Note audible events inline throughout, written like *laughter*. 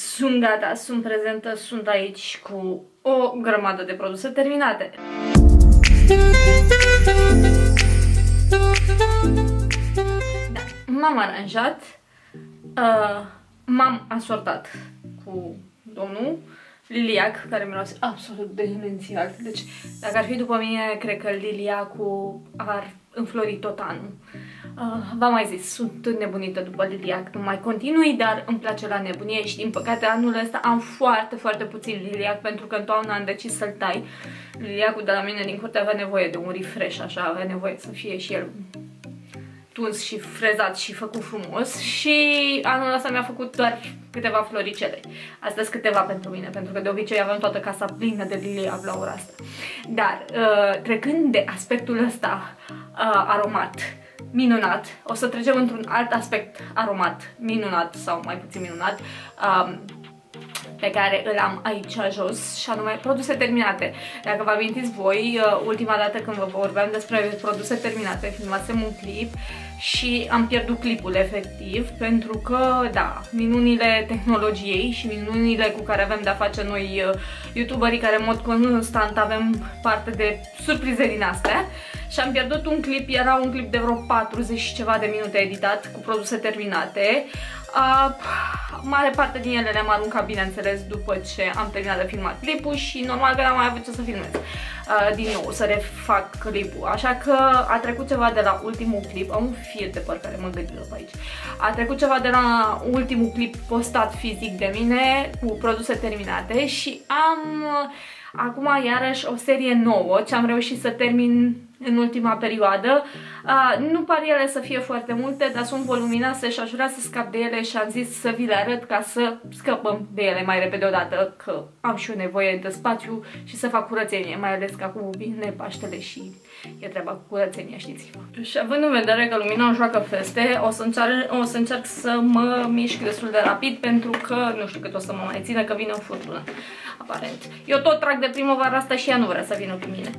sunt gata, sunt prezentă, sunt aici cu o grămadă de produse terminate. Da, m-am aranjat, uh, m-am asortat cu domnul liliac, care miroase absolut demențial. Deci, dacă ar fi după mine, cred că liliacul ar înflori tot anul. Uh, V-am mai zis, sunt nebunită după liliac, nu mai continui, dar îmi place la nebunie și din păcate anul ăsta am foarte, foarte puțin liliac pentru că în toamnă am decis să-l tai. Liliacul de la mine din curte avea nevoie de un refresh, așa, avea nevoie să fie și el tuns și frezat și făcut frumos și anul ăsta mi-a făcut doar câteva floricele. Astăzi câteva pentru mine, pentru că de obicei aveam toată casa plină de liliac la ora asta. Dar, uh, trecând de aspectul ăsta uh, aromat, minunat, o să trecem într-un alt aspect aromat, minunat sau mai puțin minunat, um, pe care îl am aici jos și anume produse terminate. Dacă vă amintiți voi, uh, ultima dată când vă vorbeam despre produse terminate, filmasem un clip și am pierdut clipul efectiv pentru că, da, minunile tehnologiei și minunile cu care avem de-a face noi uh, youtuberii care în mod constant avem parte de surprize din astea și am pierdut un clip, era un clip de vreo 40 și ceva de minute editat cu produse terminate. Uh, mare parte din ele le-am aruncat, bineînțeles, după ce am terminat de filmat clipul și normal că n-am mai avut ce să filmez uh, din nou, să refac clipul. Așa că a trecut ceva de la ultimul clip, am un fir de păr care mă gândilă pe aici. A trecut ceva de la ultimul clip postat fizic de mine cu produse terminate și am uh, acum iarăși o serie nouă ce am reușit să termin în ultima perioadă. Uh, nu par ele să fie foarte multe, dar sunt voluminoase și aș vrea să scap de ele și am zis să vi le arăt ca să scăpăm de ele mai repede odată, că am și eu nevoie de spațiu și să fac curățenie, mai ales că acum vine Paștele și e treaba cu curățenia, știți Și având în vedere că lumina joacă feste, o să, încerc, o să încerc să mă mișc destul de rapid pentru că nu știu cât o să mă mai țină, că vine o furtună, aparent. Eu tot trag de primăvara asta și ea nu vrea să vină cu mine.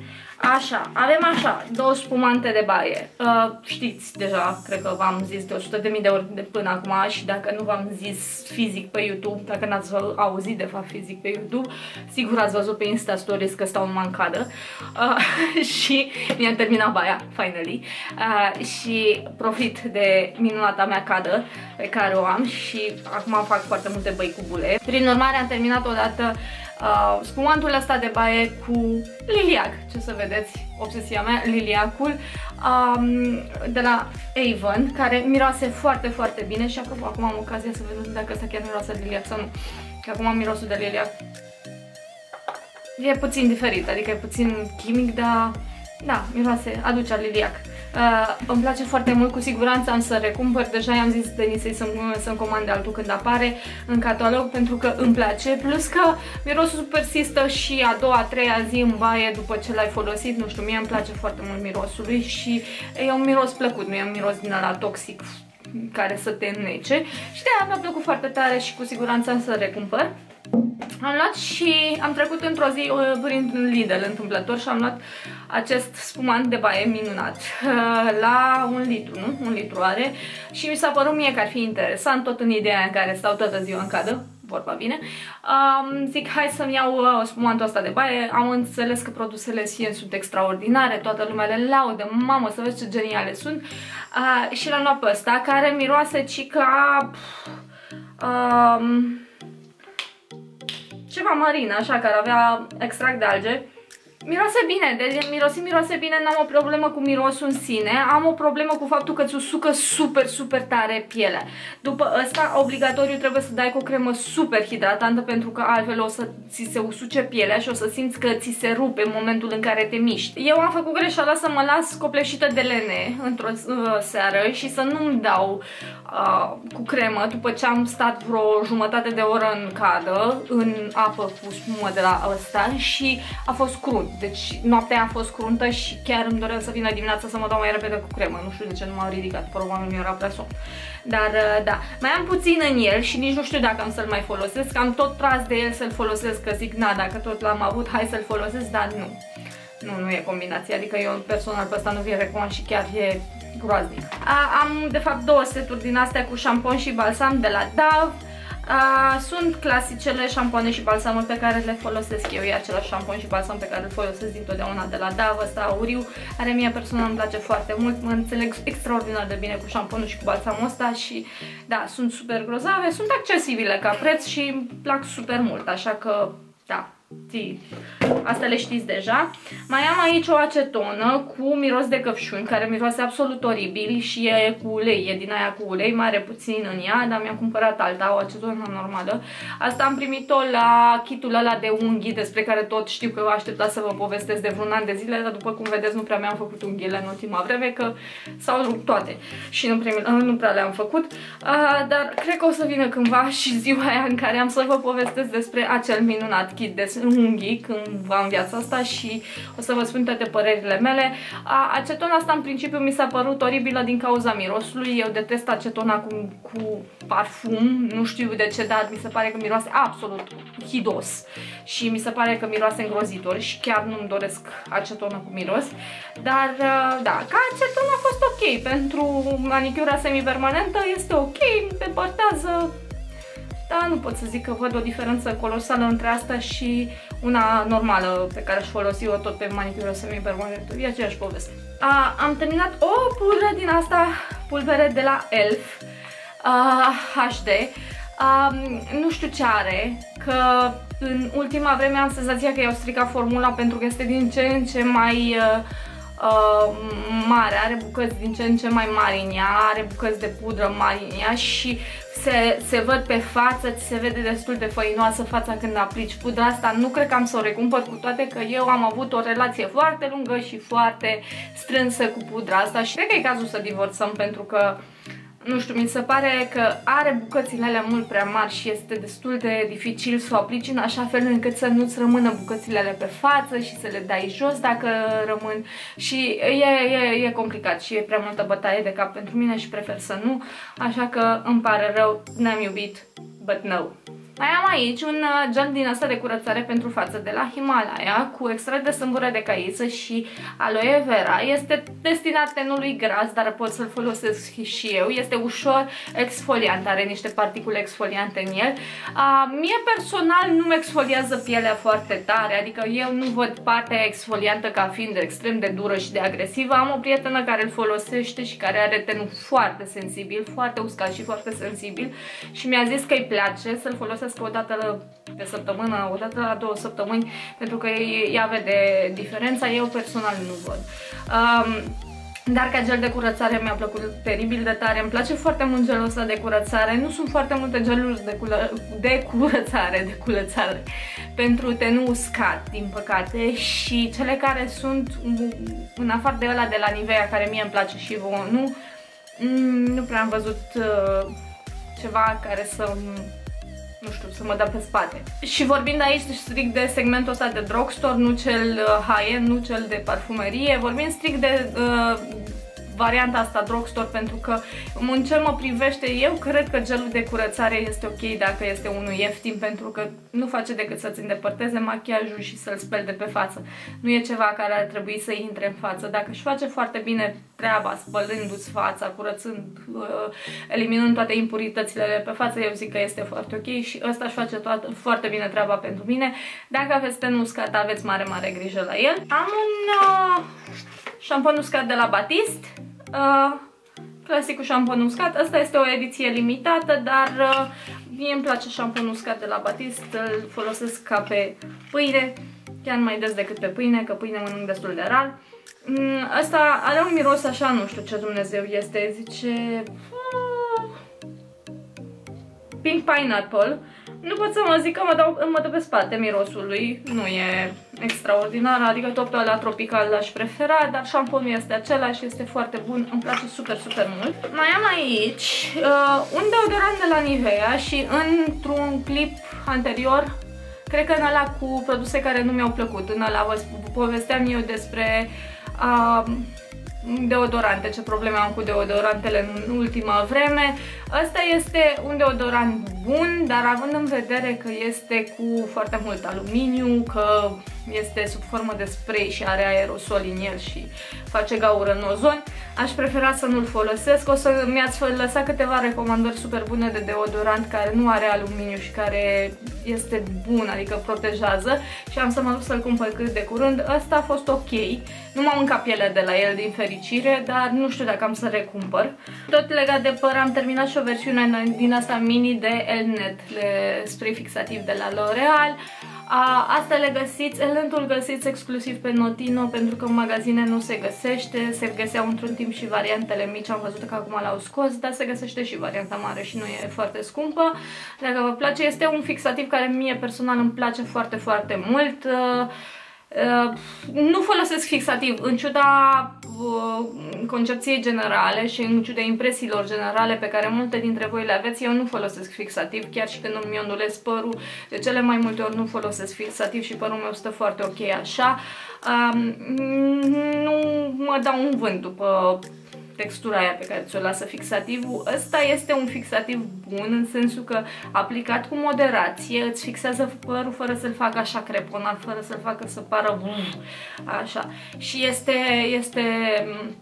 Așa, avem așa, două spumante de baie. Uh, știți deja, cred că v-am zis de 100.000 de ori de până acum și dacă nu v-am zis fizic pe YouTube, dacă n-ați auzit de fapt fizic pe YouTube, sigur ați văzut pe Insta Stories că stau numai în cadă uh, *laughs* și mi-am terminat baia, finally. Uh, și profit de minunata mea cadă pe care o am și acum fac foarte multe băi cu bule. Prin urmare am terminat odată uh, spumantul ăsta de baie cu liliac, ce să vedeți, obsesia mea, liliacul. Um, de la Avon, care miroase foarte, foarte bine. Și apropo, acum am ocazia să vedem dacă ăsta chiar miroase de liliac sau nu, că acum am mirosul de liliac. E puțin diferit, adică e puțin chimic, dar da, miroase, aduce liliac. Uh, îmi place foarte mult, cu siguranță am să recumpăr, deja i-am zis Denisei să-mi să comande altul când apare în catalog pentru că îmi place, plus că mirosul persistă și a doua, a treia zi în baie după ce l-ai folosit, nu știu, mie îmi place foarte mult mirosul lui și e un miros plăcut, nu e un miros din ăla toxic care să te înnece și de-aia mi-a plăcut foarte tare și cu siguranță am să recumpăr. Am luat și am trecut într-o zi uh, prin Lidl întâmplător și am luat acest spumant de baie minunat uh, la un litru, nu? Un litru are și mi s-a părut mie că ar fi interesant tot în ideea în care stau toată ziua în cadă vorba bine. Um, zic, hai să-mi iau uh, spumantul ăsta de baie. Am înțeles că produsele Sien sunt extraordinare, toată lumea le laudă. Mamă, să vezi ce geniale sunt. Uh, și l-am luat pe ăsta, care miroase cica... Um, ceva marin, așa, care avea extract de alge. Miroase bine, deci mirosi miroase bine, n-am o problemă cu mirosul în sine, am o problemă cu faptul că ți usucă super, super tare pielea. După ăsta, obligatoriu trebuie să dai cu o cremă super hidratantă pentru că altfel o să ți se usuce pielea și o să simți că ți se rupe în momentul în care te miști. Eu am făcut greșeala să mă las copleșită de lene într-o uh, seară și să nu-mi dau uh, cu cremă după ce am stat vreo jumătate de oră în cadă, în apă cu spumă de la ăsta și a fost crunt. Deci noaptea a fost cruntă și chiar îmi doream să vină dimineața să mă dau mai repede cu cremă. Nu știu de ce nu m-am ridicat, probabil mi era prea somn. Dar uh, da, mai am puțin în el și nici nu știu dacă am să-l mai folosesc. Am tot tras de el să-l folosesc, că zic, na, dacă tot l-am avut, hai să-l folosesc, dar nu. Nu, nu e combinație, adică eu personal pe ăsta nu vi recomand și chiar e groaznic. A, am de fapt două seturi din astea cu șampon și balsam de la Dove Uh, sunt clasicele șampoane și balsamuri pe care le folosesc eu. E același șampon și balsam pe care îl folosesc dintotdeauna de la Dove, ăsta auriu, care mie personal îmi place foarte mult. Mă înțeleg extraordinar de bine cu șamponul și cu balsamul ăsta și da, sunt super grozave, sunt accesibile ca preț și îmi plac super mult, așa că da, zi. Asta le știți deja. Mai am aici o acetonă cu miros de căpșuni, care miroase absolut oribil și e cu ulei, e din aia cu ulei, mare puțin în ea, dar mi-am cumpărat alta, o acetonă normală. Asta am primit-o la kitul ăla de unghii, despre care tot știu că vă așteptați să vă povestesc de vreun an de zile, dar după cum vedeți nu prea mi-am făcut unghiile în ultima vreme, că s-au rupt toate și nu, primi, nu prea le-am făcut. Uh, dar cred că o să vină cândva și ziua aia în care am să vă povestesc despre acel minunat kit de unghii cândva în viața asta și o să vă spun toate părerile mele. Acetona asta în principiu mi s-a părut oribilă din cauza mirosului. Eu detest acetona cu, cu parfum, nu știu de ce, dar mi se pare că miroase absolut hidos și mi se pare că miroase îngrozitor și chiar nu-mi doresc acetonă cu miros. Dar da, ca aceton a fost ok pentru manicura semipermanentă, este ok, depărtează da, nu pot să zic că văd o diferență colosală între asta și una normală pe care aș folosi o tot pe manicură semi-permanentă. E aceeași poveste. A, am terminat o pulveră din asta, pulvere de la ELF a, HD. A, nu știu ce are, că în ultima vreme am senzația că i-au stricat formula pentru că este din ce în ce mai... Uh, uh, mare, are bucăți din ce în ce mai mari în ea, are bucăți de pudră mari în ea și se, se văd pe față, ți se vede destul de făinoasă fața când aplici pudra asta. Nu cred că am să o recumpăr cu toate că eu am avut o relație foarte lungă și foarte strânsă cu pudra asta și cred că e cazul să divorțăm pentru că nu știu, mi se pare că are bucățile alea mult prea mari și este destul de dificil să o aplici în așa fel încât să nu-ți rămână bucățile alea pe față și să le dai jos dacă rămân și e, e, e complicat și e prea multă bătaie de cap pentru mine și prefer să nu, așa că îmi pare rău, ne-am iubit, but no. Mai am aici un uh, gel din asta de curățare pentru față de la Himalaya cu extrat de sâmbură de caiță și aloe vera. Este destinat tenului gras, dar pot să-l folosesc și eu. Este ușor exfoliant, are niște particule exfoliante în el. A, mie personal nu mă exfoliază pielea foarte tare, adică eu nu văd partea exfoliantă ca fiind extrem de dură și de agresivă. Am o prietenă care îl folosește și care are tenul foarte sensibil, foarte uscat și foarte sensibil și mi-a zis că îi place să-l folosesc folosesc o dată pe săptămână, o dată la două săptămâni, pentru că ea vede diferența, eu personal nu văd. Um, dar ca gel de curățare mi-a plăcut teribil de tare, îmi place foarte mult gelul ăsta de curățare, nu sunt foarte multe geluri de, de curățare, de curățare pentru tenul uscat, din păcate, și cele care sunt în afară de ăla de la Nivea, care mie îmi place și vouă, nu, mm, nu prea am văzut uh, ceva care să nu știu, să mă dă pe spate. Și vorbind aici strict de segmentul ăsta de drugstore, nu cel uh, high-end, nu cel de parfumerie, vorbind strict de uh, varianta asta drugstore pentru că în ce mă privește eu cred că gelul de curățare este ok dacă este unul ieftin pentru că nu face decât să-ți îndepărteze machiajul și să-l speli de pe față. Nu e ceva care ar trebui să intre în față. Dacă își face foarte bine treaba spălându-ți fața, curățând, uh, eliminând toate impuritățile de pe față, eu zic că este foarte ok și ăsta își face toată, foarte bine treaba pentru mine. Dacă aveți ten uscat, aveți mare, mare grijă la el. Am un uh, șampon uscat de la Batiste uh, clasicul șampon uscat. Asta este o ediție limitată, dar uh, mie îmi place șampon uscat de la Batiste, îl folosesc ca pe pâine, chiar mai des decât pe pâine, că pâine mănânc destul de rar. Mm, asta are un miros așa, nu știu ce Dumnezeu este, zice... Uh, pink Pineapple. Nu pot să mă zic că mă dau, mă dă pe spate mirosul lui, nu e extraordinar, adică tot la tropical l-aș prefera, dar șamponul este același, este foarte bun, îmi place super, super mult. Mai am aici uh, un deodorant de la Nivea și într-un clip anterior, cred că în ăla cu produse care nu mi-au plăcut, în ăla vă povesteam eu despre uh, deodorante, ce probleme am cu deodorantele în ultima vreme. Ăsta este un deodorant bun, dar având în vedere că este cu foarte mult aluminiu, că este sub formă de spray și are aerosol în el și face gaură în ozon, aș prefera să nu-l folosesc. O să mi-ați lăsat câteva recomandări super bune de deodorant care nu are aluminiu și care este bun, adică protejează și am să mă duc să-l cumpăr cât de curând. Ăsta a fost ok, nu m-am mâncat pielea de la el din fericire, dar nu știu dacă am să recumpăr. Tot legat de păr, am terminat și o versiune din asta mini de Elnet, de spray fixativ de la L'Oreal. Asta le găsiți, elentul găsiți exclusiv pe Notino pentru că în magazine nu se găsește, se găseau într-un timp și variantele mici, am văzut că acum l-au scos, dar se găsește și varianta mare și nu e foarte scumpă. Dacă vă place, este un fixativ care mie personal îmi place foarte, foarte mult. Uh, Uh, nu folosesc fixativ, în ciuda uh, concepției generale și în ciuda impresiilor generale pe care multe dintre voi le aveți, eu nu folosesc fixativ, chiar și când îmi ondulez părul, de cele mai multe ori nu folosesc fixativ și părul meu stă foarte ok așa. Uh, nu mă dau un vânt după textura aia pe care ți-o lasă fixativul. Ăsta este un fixativ bun în sensul că aplicat cu moderație îți fixează părul fără să-l facă așa creponat, fără să-l facă să pară bum, așa. Și este, este mm,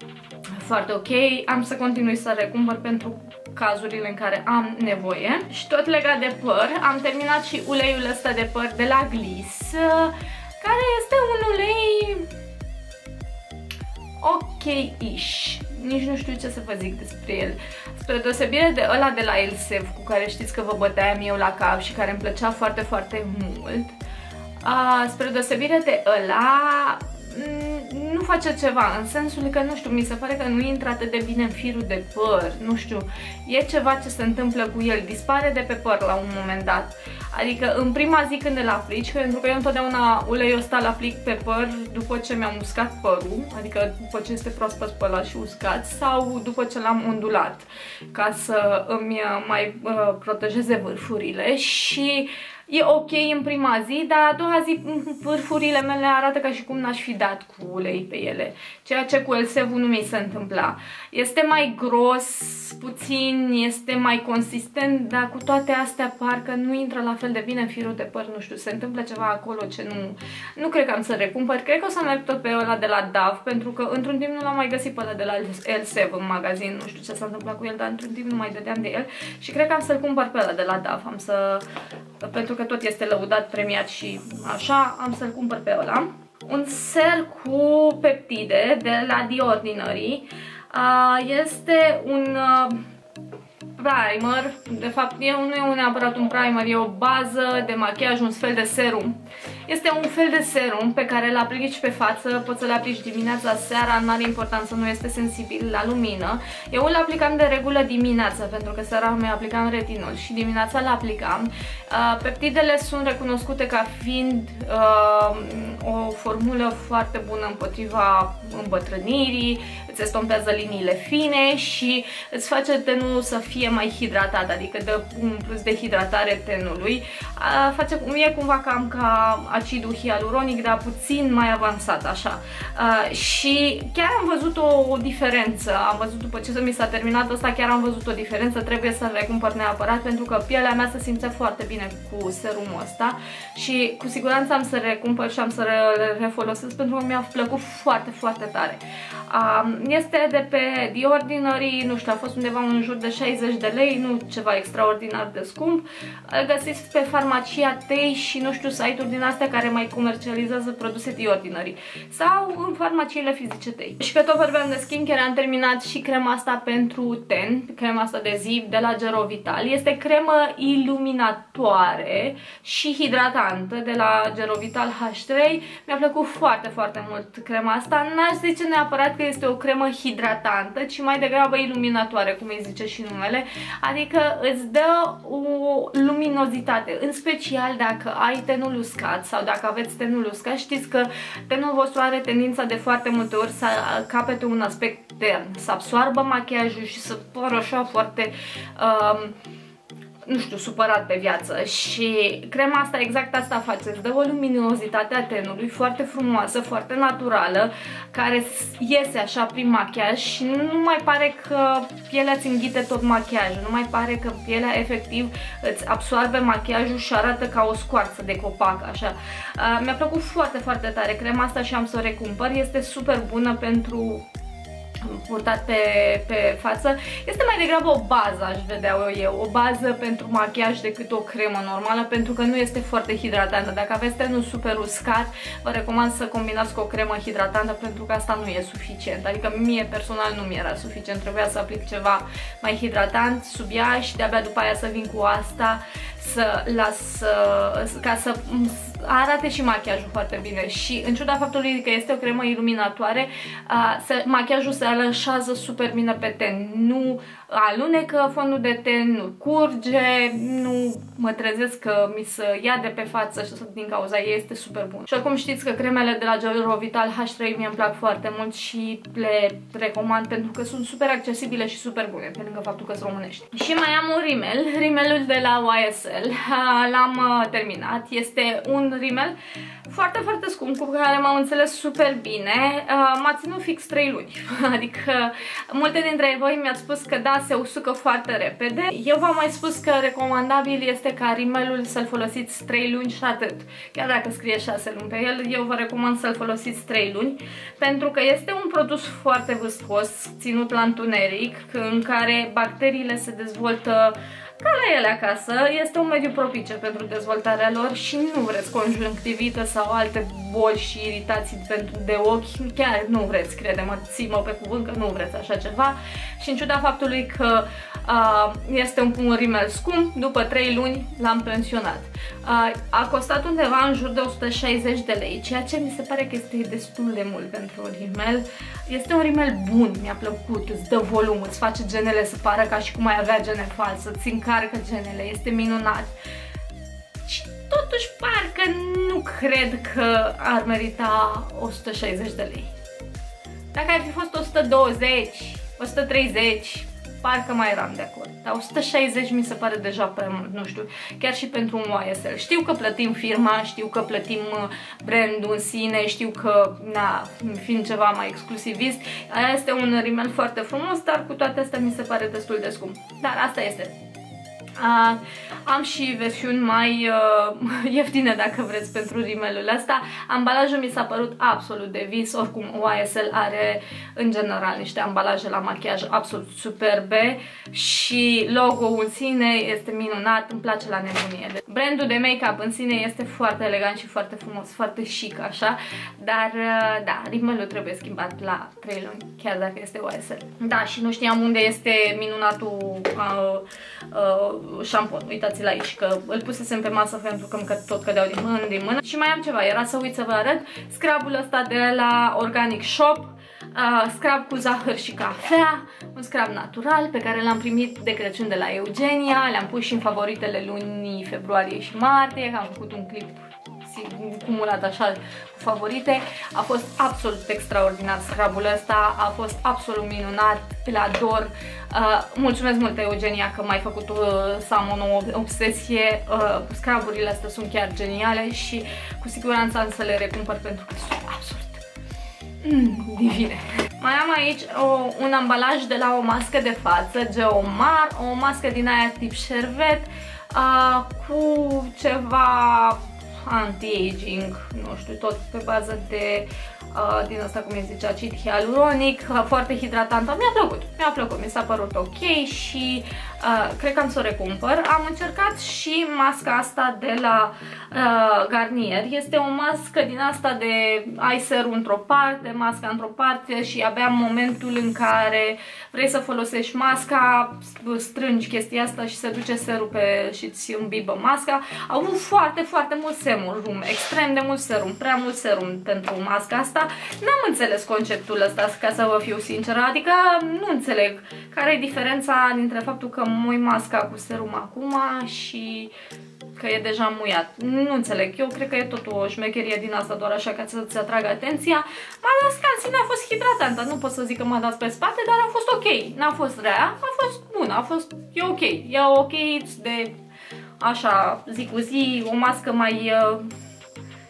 foarte ok. Am să continui să recumpăr pentru cazurile în care am nevoie. Și tot legat de păr, am terminat și uleiul ăsta de păr de la Gliss, care este un ulei ok-ish nici nu știu ce să vă zic despre el. Spre deosebire de ăla de la Elsev, cu care știți că vă băteam eu la cap și care îmi plăcea foarte, foarte mult, a, spre deosebire de ăla, nu face ceva, în sensul că, nu știu, mi se pare că nu intră atât de bine în firul de păr, nu știu, e ceva ce se întâmplă cu el, dispare de pe păr la un moment dat. Adică în prima zi când îl aplici, pentru că eu întotdeauna uleiul ăsta îl aplic pe păr după ce mi-am uscat părul, adică după ce este proaspăt spălat și uscat, sau după ce l-am ondulat, ca să îmi mai uh, protejeze vârfurile și e ok în prima zi, dar a doua zi vârfurile mele arată ca și cum n-aș fi dat cu ulei pe ele, ceea ce cu elsev nu mi se întâmpla. Este mai gros, puțin, este mai consistent, dar cu toate astea parcă nu intră la fel de bine în firul de păr, nu știu, se întâmplă ceva acolo ce nu... Nu cred că am să recumpăr, cred că o să merg tot pe ăla de la DAV, pentru că într-un timp nu l-am mai găsit pe ăla de la L7 în magazin, nu știu ce s-a întâmplat cu el, dar într-un timp nu mai dădeam de el și cred că am să-l cumpăr pe ăla de la DAV, am să... pentru că tot este lăudat, premiat și așa, am să-l cumpăr pe ăla. Un ser cu peptide de la The Ordinary. Este un primer, de fapt eu nu e neapărat un primer, e o bază de machiaj, un fel de serum. Este un fel de serum pe care îl aplici pe față, poți să-l aplici dimineața, seara, nu are importanță, nu este sensibil la lumină. Eu îl aplicam de regulă dimineața, pentru că seara mi aplicam retinol și dimineața îl aplicam. Uh, peptidele sunt recunoscute ca fiind uh, o formulă foarte bună împotriva îmbătrânirii, îți estompează liniile fine și îți face tenul să fie mai hidratat, adică dă un plus de hidratare tenului. Uh, face, e cumva cam ca acidul hialuronic, dar puțin mai avansat, așa. Uh, și chiar am văzut o, o diferență, am văzut după ce mi s-a terminat asta, chiar am văzut o diferență, trebuie să-l recumpăr neapărat, pentru că pielea mea se simțea foarte bine cu serumul ăsta și cu siguranță am să recumpăr și am să le refolosesc pentru că mi-a plăcut foarte, foarte tare. Uh, este de pe The Ordinary, nu știu, a fost undeva în jur de 60 de lei, nu ceva extraordinar de scump. Îl găsiți pe farmacia Tei și nu știu, site-uri din astea care mai comercializează produse The Ordinary sau în farmaciile fizice Tei. Și că tot vorbeam de skincare, am terminat și crema asta pentru ten, crema asta de zi de la Gero Vital. Este cremă iluminatoare și hidratantă de la Gero Vital H3. Mi-a plăcut foarte, foarte mult crema asta. N-aș zice neapărat că este o cremă hidratantă, ci mai degrabă iluminatoare, cum îi zice și numele. Adică îți dă o luminozitate, în special dacă ai tenul uscat sau dacă aveți tenul uscat, știți că tenul vostru are tendința de foarte multe ori să capete un aspect tern, să absoarbă machiajul și să pară așa foarte... Um, nu știu, supărat pe viață. Și crema asta exact asta face, îți dă o luminozitate a tenului foarte frumoasă, foarte naturală, care iese așa prin machiaj și nu mai pare că pielea îți înghite tot machiajul, nu mai pare că pielea efectiv îți absorbe machiajul și arată ca o scoarță de copac, așa. Uh, Mi-a plăcut foarte, foarte tare crema asta și am să o recumpăr, este super bună pentru purtat pe, pe față. Este mai degrabă o bază, aș vedea eu, o bază pentru machiaj decât o cremă normală, pentru că nu este foarte hidratantă. Dacă aveți tenul super uscat, vă recomand să combinați cu o cremă hidratantă, pentru că asta nu e suficient. Adică mie personal nu mi era suficient, trebuia să aplic ceva mai hidratant sub ea și de-abia după aia să vin cu asta să las, ca să arate și machiajul foarte bine și în ciuda faptului că este o cremă iluminatoare, se, machiajul se alășează super bine pe ten. Nu alunecă fondul de ten, nu curge, nu mă trezesc că mi se ia de pe față și din cauza ei este super bun. Și acum știți că cremele de la Gelo Vital H3 mi îmi plac foarte mult și le recomand pentru că sunt super accesibile și super bune, pe lângă faptul că sunt românești. Și mai am un rimel, *laughs* rimelul de la YSL. *laughs* L-am uh, terminat. Este un rimel foarte, foarte scump, cu care m-am înțeles super bine. Uh, m-a ținut fix 3 luni. *laughs* Adică multe dintre voi mi-ați spus că da, se usucă foarte repede. Eu v-am mai spus că recomandabil este ca rimelul să-l folosiți 3 luni și atât. Chiar dacă scrie 6 luni pe el, eu vă recomand să-l folosiți 3 luni, pentru că este un produs foarte vâscos, ținut la întuneric, în care bacteriile se dezvoltă ca la ele acasă, este un mediu propice pentru dezvoltarea lor și nu vreți conjunctivită sau alte boli și iritații pentru de ochi, chiar nu vreți, crede-mă, ții-mă pe cuvânt că nu vreți așa ceva. Și în ciuda faptului că uh, este un, un rimel scump, după 3 luni l-am pensionat. Uh, a costat undeva în jur de 160 de lei, ceea ce mi se pare că este destul de mult pentru un rimel. Este un rimel bun, mi-a plăcut, îți dă volum, îți face genele să pară ca și cum ai avea gene falsă, îți încarcă genele, este minunat. Și totuși parcă nu cred că ar merita 160 de lei. Dacă ar fi fost 120, 130, parcă mai eram de acord. Dar 160 mi se pare deja prea mult, nu știu, chiar și pentru un YSL. Știu că plătim firma, știu că plătim uh, brandul în sine, știu că, na, fiind ceva mai exclusivist, aia este un rimel foarte frumos, dar cu toate astea mi se pare destul de scump. Dar asta este. Uh, am și versiuni mai uh, *laughs* ieftine, dacă vreți, pentru rimelul ăsta. Ambalajul mi s-a părut absolut de vis, oricum YSL are în general niște ambalaje la machiaj absolut superbe și logo-ul în sine este minunat, îmi place la nebunie. Brandul de make-up în sine este foarte elegant și foarte frumos, foarte chic așa, dar uh, da, rimelul trebuie schimbat la 3 luni, chiar dacă este YSL. Da, și nu știam unde este minunatul uh, uh, șampon. Uitați-l aici că îl pusesem pe masă pentru că tot cădeau din mână, din mână. Și mai am ceva, era să uit să vă arăt. Scrabul ăsta de la Organic Shop. Uh, scrab cu zahăr și cafea, un scrab natural pe care l-am primit de Crăciun de la Eugenia, le-am pus și în favoritele lunii februarie și martie, am făcut un clip cumulat așa cu favorite. A fost absolut extraordinar scrabul ăsta, a fost absolut minunat, îl ador. Uh, mulțumesc mult, Eugenia, că m-ai făcut uh, să am o nouă obsesie. Uh, scraburile astea sunt chiar geniale și cu siguranță am să le recumpăr pentru că sunt absolut mm, divine. Mai am aici o, un ambalaj de la o mască de față, Geomar, o mască din aia tip șervet, uh, cu ceva anti-aging, nu știu, tot pe bază de uh, din asta cum îi zice, acid hialuronic, uh, foarte hidratantă. Mi-a plăcut, mi-a plăcut, mi s-a părut ok și uh, cred că am să o recumpăr. Am încercat și masca asta de la uh, Garnier. Este o mască din asta de ai serul într-o parte, masca într-o parte și abia în momentul în care vrei să folosești masca, strângi chestia asta și se duce serul pe și ți îmbibă masca. Au avut foarte, foarte mult serum, extrem de mult serum, prea mult serum pentru masca asta. N-am înțeles conceptul ăsta, ca să vă fiu sinceră, adică nu înțeleg care e diferența dintre faptul că mui masca cu serum acum și că e deja muiat. Nu înțeleg, eu cred că e tot o șmecherie din asta doar așa ca să-ți atragă atenția. Madagascar în sine a fost hidratantă, nu pot să zic că m-a dat pe spate, dar a fost ok. N-a fost rea, a fost bun. bună, a fost, e ok, e ok de așa zi cu zi, o mască mai uh,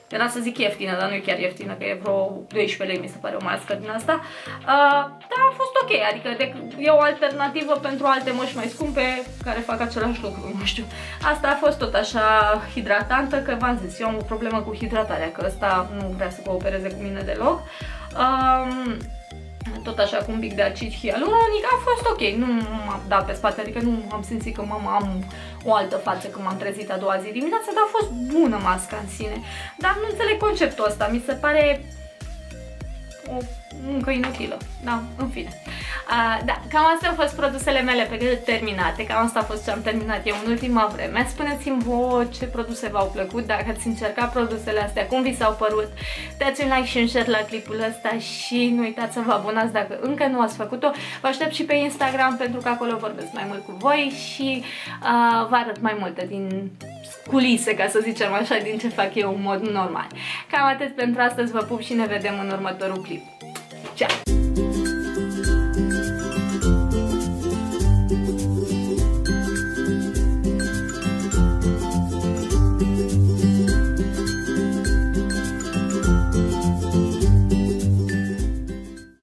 era să zic ieftină, dar nu e chiar ieftină, că e vreo 12 lei, mi se pare, o mască din asta. Uh, dar a fost ok, adică de, e o alternativă pentru alte măști mai scumpe care fac același lucru, nu știu. Asta a fost tot așa hidratantă, că v-am zis, eu am o problemă cu hidratarea, că ăsta nu vrea să coopereze cu mine deloc. Um, tot așa cu un pic de acid hialuronic, a fost ok, nu m-am dat pe spate, adică nu am simțit că mama am o altă față când m-am trezit a doua zi dimineața, dar a fost bună masca în sine. Dar nu înțeleg conceptul ăsta, mi se pare o muncă inutilă, da, în fine. Uh, da, cam astea au fost produsele mele pe care terminate, cam asta a fost ce am terminat eu în ultima vreme. Spuneți-mi voi ce produse v-au plăcut, dacă ați încercat produsele astea, cum vi s-au părut. Dați un like și un share la clipul ăsta și nu uitați să vă abonați dacă încă nu ați făcut-o. Vă aștept și pe Instagram pentru că acolo vorbesc mai mult cu voi și uh, vă arăt mai multe din culise, ca să zicem așa, din ce fac eu în mod normal. Cam atât pentru astăzi, vă pup și ne vedem în următorul clip. Ciao!